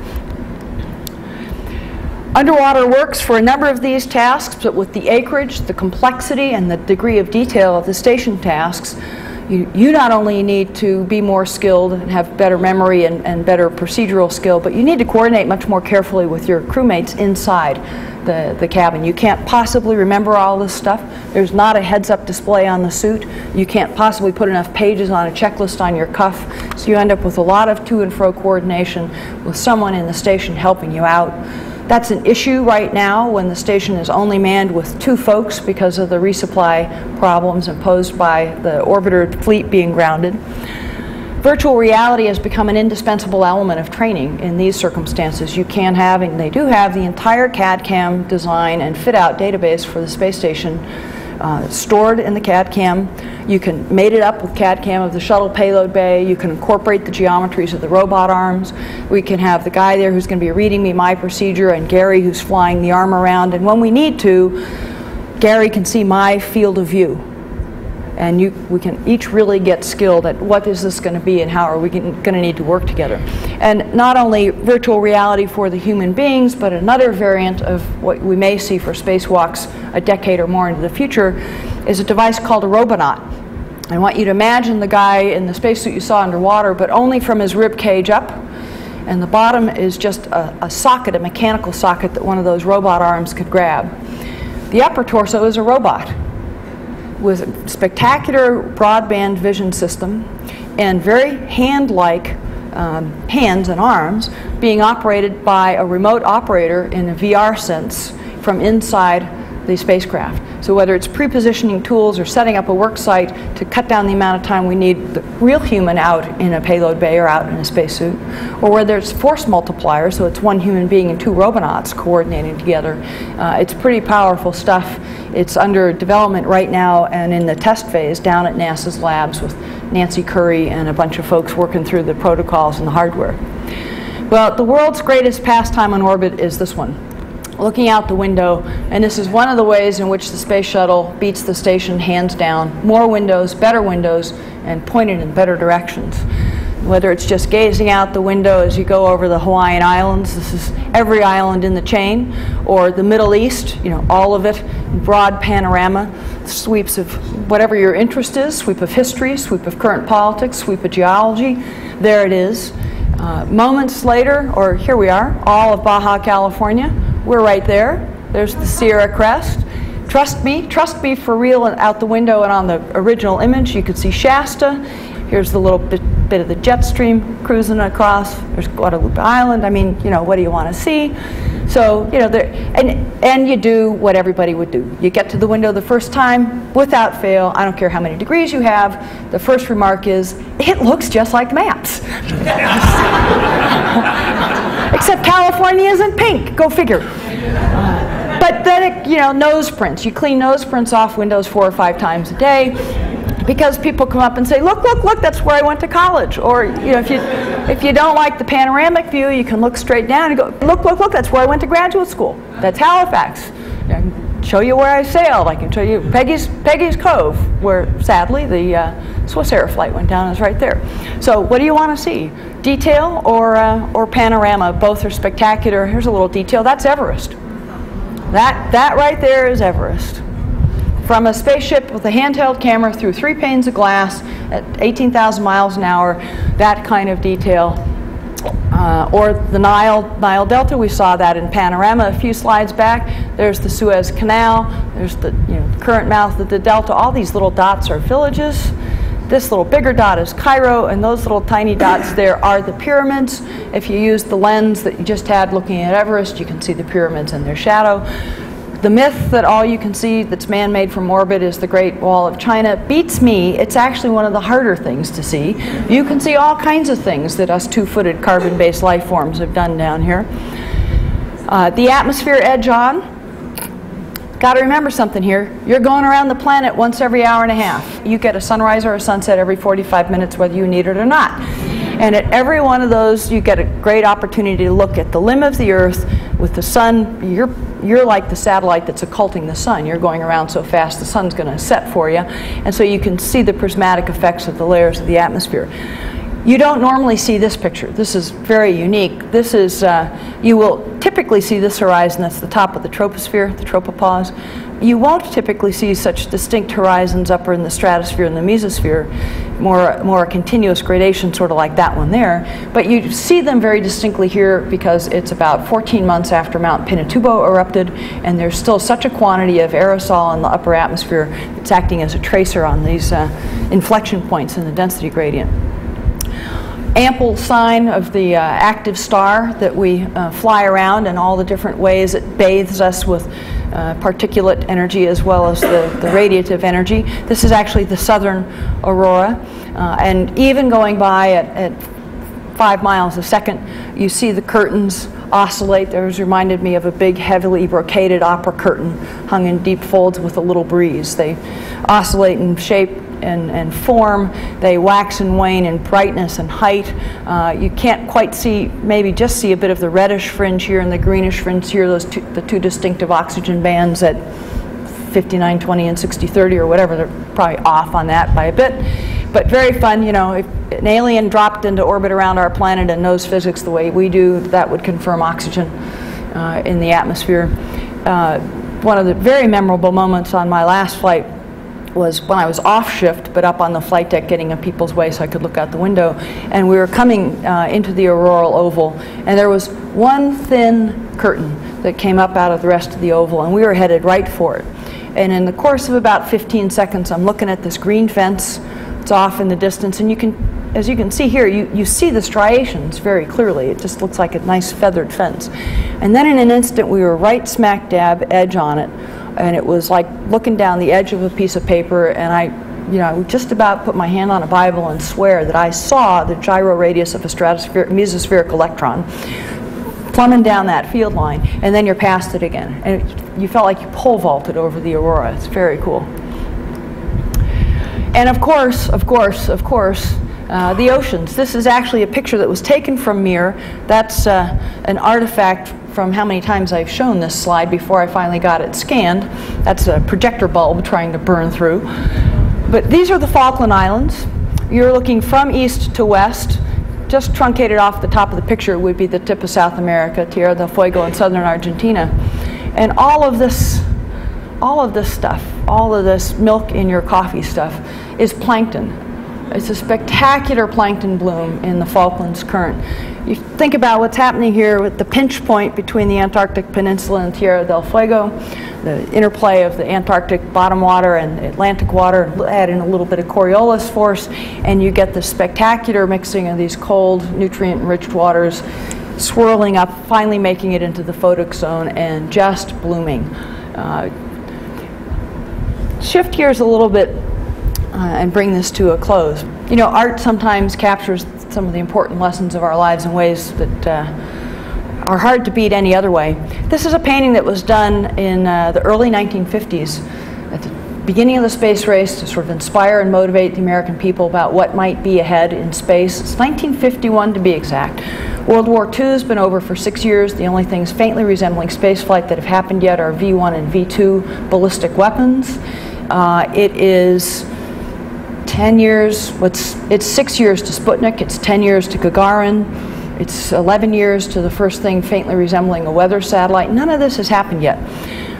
Underwater works for a number of these tasks, but with the acreage, the complexity, and the degree of detail of the station tasks, you, you not only need to be more skilled and have better memory and, and better procedural skill, but you need to coordinate much more carefully with your crewmates inside the, the cabin. You can't possibly remember all this stuff. There's not a heads-up display on the suit. You can't possibly put enough pages on a checklist on your cuff. So you end up with a lot of to and fro coordination with someone in the station helping you out. That's an issue right now when the station is only manned with two folks because of the resupply problems imposed by the orbiter fleet being grounded. Virtual reality has become an indispensable element of training in these circumstances. You can have, and they do have, the entire CAD-CAM design and fit-out database for the space station uh, stored in the CAD-CAM. You can mate it up with CAD-CAM of the shuttle payload bay. You can incorporate the geometries of the robot arms. We can have the guy there who's going to be reading me my procedure and Gary who's flying the arm around. And when we need to, Gary can see my field of view and you, we can each really get skilled at what is this going to be and how are we going to need to work together. And not only virtual reality for the human beings, but another variant of what we may see for spacewalks a decade or more into the future is a device called a Robonaut. I want you to imagine the guy in the spacesuit you saw underwater, but only from his rib cage up. And the bottom is just a, a socket, a mechanical socket that one of those robot arms could grab. The upper torso is a robot with a spectacular broadband vision system and very hand-like um, hands and arms being operated by a remote operator in a VR sense from inside the spacecraft. So whether it's pre-positioning tools or setting up a work site to cut down the amount of time we need the real human out in a payload bay or out in a spacesuit, or whether it's force multiplier, so it's one human being and two robonauts coordinating together, uh, it's pretty powerful stuff. It's under development right now and in the test phase down at NASA's labs with Nancy Currie and a bunch of folks working through the protocols and the hardware. Well, the world's greatest pastime on orbit is this one looking out the window, and this is one of the ways in which the space shuttle beats the station hands down. More windows, better windows, and pointed in better directions. Whether it's just gazing out the window as you go over the Hawaiian Islands, this is every island in the chain, or the Middle East, you know, all of it, broad panorama, sweeps of whatever your interest is, sweep of history, sweep of current politics, sweep of geology, there it is. Uh, moments later, or here we are, all of Baja California, we're right there. There's the Sierra Crest. Trust me, trust me for real out the window and on the original image. You can see Shasta. Here's the little bit, bit of the jet stream cruising across. There's Guadalupe Island. I mean, you know, what do you want to see? So, you know, there, and, and you do what everybody would do. You get to the window the first time, without fail, I don't care how many degrees you have, the first remark is, it looks just like maps. Except California isn't pink. Go figure. but then, it, you know, nose prints. You clean nose prints off windows four or five times a day because people come up and say, look, look, look, that's where I went to college. Or, you know, if you, if you don't like the panoramic view, you can look straight down and go, look, look, look, that's where I went to graduate school. That's Halifax show you where I sailed. I can show you Peggy's, Peggy's Cove, where sadly the uh, Swissair flight went down, is right there. So what do you want to see? Detail or, uh, or panorama? Both are spectacular. Here's a little detail. That's Everest. That, that right there is Everest. From a spaceship with a handheld camera through three panes of glass at 18,000 miles an hour, that kind of detail uh, or the Nile, Nile Delta, we saw that in Panorama a few slides back. There's the Suez Canal, there's the you know, current mouth of the Delta. All these little dots are villages. This little bigger dot is Cairo, and those little tiny dots there are the pyramids. If you use the lens that you just had looking at Everest, you can see the pyramids in their shadow. The myth that all you can see that's man-made from orbit is the Great Wall of China beats me. It's actually one of the harder things to see. You can see all kinds of things that us two-footed carbon-based life forms have done down here. Uh, the atmosphere edge on, Got to remember something here. You're going around the planet once every hour and a half. You get a sunrise or a sunset every 45 minutes, whether you need it or not. And at every one of those, you get a great opportunity to look at the limb of the Earth with the sun. You're, you're like the satellite that's occulting the sun. You're going around so fast, the sun's going to set for you. And so you can see the prismatic effects of the layers of the atmosphere. You don't normally see this picture. This is very unique. This is, uh, you will typically see this horizon, that's the top of the troposphere, the tropopause. You won't typically see such distinct horizons upper in the stratosphere and the mesosphere, more, more a continuous gradation, sort of like that one there. But you see them very distinctly here because it's about 14 months after Mount Pinatubo erupted, and there's still such a quantity of aerosol in the upper atmosphere that's acting as a tracer on these uh, inflection points in the density gradient ample sign of the uh, active star that we uh, fly around and all the different ways it bathes us with uh, particulate energy as well as the, the radiative energy. This is actually the southern aurora. Uh, and even going by at, at five miles a second, you see the curtains oscillate. Those reminded me of a big, heavily brocaded opera curtain hung in deep folds with a little breeze. They oscillate in shape and, and form. They wax and wane in brightness and height. Uh, you can't quite see, maybe just see a bit of the reddish fringe here and the greenish fringe here, those two, the two distinctive oxygen bands at 5920 and 6030 or whatever. They're probably off on that by a bit. But very fun, you know, if an alien dropped into orbit around our planet and knows physics the way we do, that would confirm oxygen uh, in the atmosphere. Uh, one of the very memorable moments on my last flight was when I was off shift, but up on the flight deck getting in people's way so I could look out the window. And we were coming uh, into the auroral oval, and there was one thin curtain that came up out of the rest of the oval, and we were headed right for it. And in the course of about 15 seconds, I'm looking at this green fence. It's off in the distance, and you can, as you can see here, you, you see the striations very clearly. It just looks like a nice feathered fence. And then in an instant, we were right smack dab edge on it and it was like looking down the edge of a piece of paper and I you know, I just about put my hand on a Bible and swear that I saw the gyro radius of a stratospheric, mesospheric electron plumbing down that field line, and then you're past it again. And it, you felt like you pole vaulted over the aurora. It's very cool. And of course, of course, of course, uh, the oceans. This is actually a picture that was taken from Mir. That's uh, an artifact from how many times I've shown this slide before I finally got it scanned. That's a projector bulb trying to burn through. But these are the Falkland Islands. You're looking from east to west. Just truncated off the top of the picture would be the tip of South America, Tierra del Fuego in southern Argentina. And all of this, all of this stuff, all of this milk in your coffee stuff is plankton. It's a spectacular plankton bloom in the Falklands Current you think about what's happening here with the pinch point between the Antarctic Peninsula and Tierra del Fuego, the interplay of the Antarctic bottom water and Atlantic water, add in a little bit of Coriolis force, and you get the spectacular mixing of these cold, nutrient-enriched waters swirling up, finally making it into the photic zone and just blooming. Uh, shift gears a little bit uh, and bring this to a close. You know, art sometimes captures some of the important lessons of our lives in ways that uh, are hard to beat any other way. This is a painting that was done in uh, the early 1950s at the beginning of the space race to sort of inspire and motivate the American people about what might be ahead in space. It's 1951 to be exact. World War II has been over for six years. The only things faintly resembling spaceflight that have happened yet are V-1 and V-2 ballistic weapons. Uh, it is 10 years, what's, it's six years to Sputnik, it's 10 years to Gagarin, it's 11 years to the first thing faintly resembling a weather satellite. None of this has happened yet.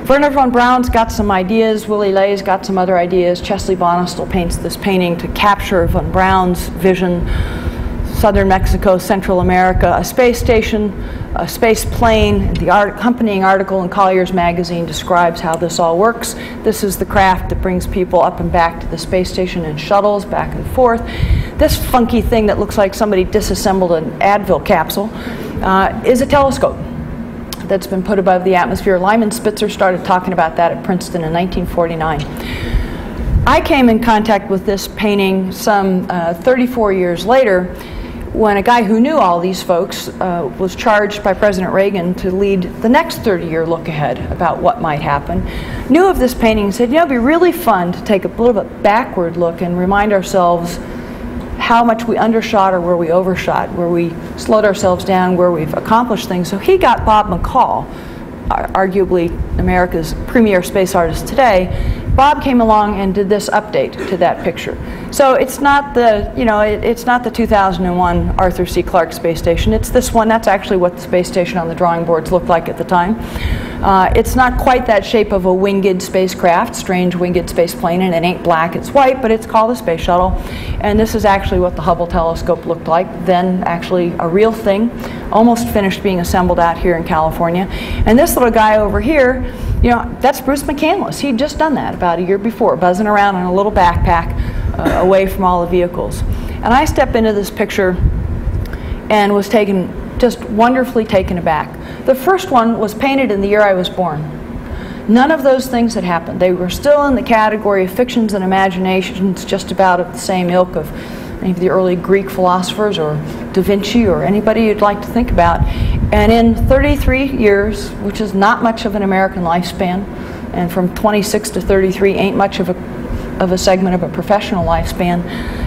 Wernher von Braun's got some ideas, Willy Ley's got some other ideas, Chesley Bonestell paints this painting to capture von Braun's vision southern Mexico, Central America, a space station, a space plane. The art, accompanying article in Collier's magazine describes how this all works. This is the craft that brings people up and back to the space station in shuttles, back and forth. This funky thing that looks like somebody disassembled an Advil capsule uh, is a telescope. that's been put above the atmosphere. Lyman Spitzer started talking about that at Princeton in 1949. I came in contact with this painting some uh, 34 years later when a guy who knew all these folks uh, was charged by President Reagan to lead the next 30 year look ahead about what might happen, knew of this painting and said, you know, it'd be really fun to take a little bit backward look and remind ourselves how much we undershot or where we overshot, where we slowed ourselves down, where we've accomplished things. So he got Bob McCall, arguably America's premier space artist today, Bob came along and did this update to that picture. So it's not the, you know, it, it's not the 2001 Arthur C. Clarke space station. It's this one. That's actually what the space station on the drawing boards looked like at the time. Uh, it's not quite that shape of a winged spacecraft, strange winged space plane, and it ain't black, it's white, but it's called a space shuttle. And this is actually what the Hubble telescope looked like, then actually a real thing, almost finished being assembled out here in California. And this little guy over here, you know, that's Bruce McCandless. He'd just done that about a year before, buzzing around in a little backpack uh, away from all the vehicles. And I step into this picture and was taken, just wonderfully taken aback. The first one was painted in the year I was born. None of those things had happened. They were still in the category of fictions and imaginations, just about of the same ilk of any of the early Greek philosophers or Da Vinci or anybody you'd like to think about. And in 33 years, which is not much of an American lifespan, and from 26 to 33 ain't much of a, of a segment of a professional lifespan,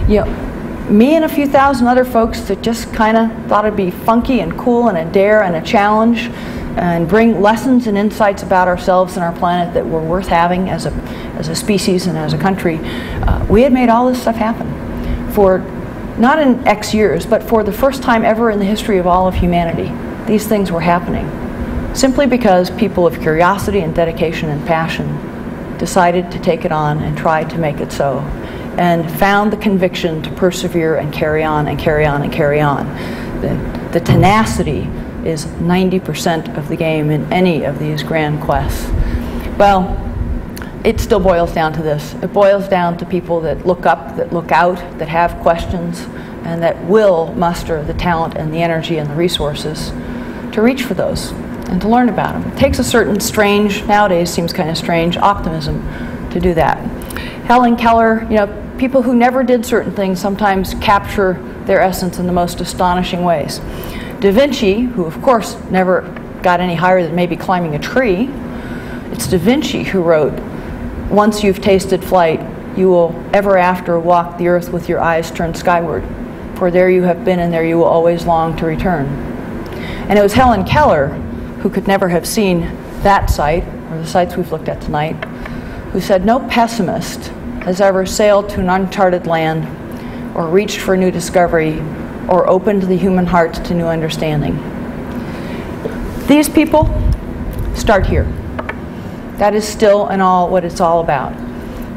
you know, me and a few thousand other folks that just kind of thought it'd be funky and cool and a dare and a challenge and bring lessons and insights about ourselves and our planet that were worth having as a, as a species and as a country, uh, we had made all this stuff happen for not in X years, but for the first time ever in the history of all of humanity, these things were happening. Simply because people of curiosity and dedication and passion decided to take it on and tried to make it so, and found the conviction to persevere and carry on and carry on and carry on. The, the tenacity is 90% of the game in any of these grand quests. Well, it still boils down to this. It boils down to people that look up, that look out, that have questions, and that will muster the talent and the energy and the resources to reach for those and to learn about them. It takes a certain strange, nowadays seems kind of strange, optimism to do that. Helen Keller, you know, people who never did certain things sometimes capture their essence in the most astonishing ways. Da Vinci, who of course never got any higher than maybe climbing a tree, it's Da Vinci who wrote, once you've tasted flight, you will ever after walk the earth with your eyes turned skyward, for there you have been and there you will always long to return. And it was Helen Keller, who could never have seen that sight, or the sights we've looked at tonight, who said, No pessimist has ever sailed to an uncharted land, or reached for a new discovery, or opened the human heart to new understanding. These people start here. That is still and all what it's all about.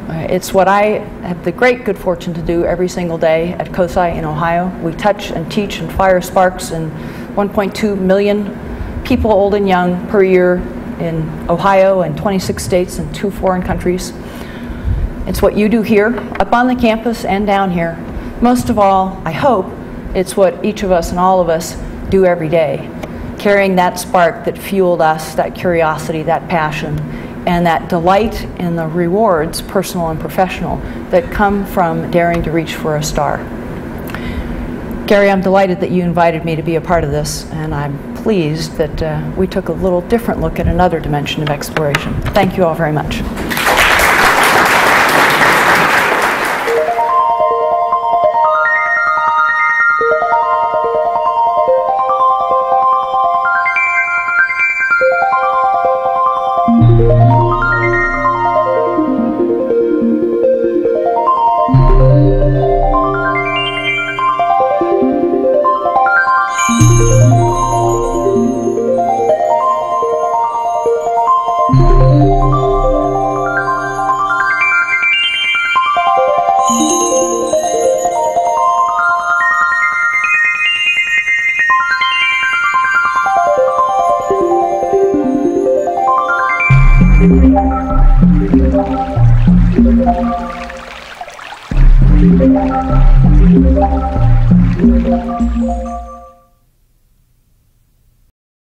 Uh, it's what I have the great good fortune to do every single day at COSI in Ohio. We touch and teach and fire sparks in 1.2 million people, old and young, per year in Ohio and 26 states and two foreign countries. It's what you do here, up on the campus and down here. Most of all, I hope, it's what each of us and all of us do every day, carrying that spark that fueled us, that curiosity, that passion, and that delight in the rewards, personal and professional, that come from daring to reach for a star. Gary, I'm delighted that you invited me to be a part of this, and I'm pleased that uh, we took a little different look at another dimension of exploration. Thank you all very much.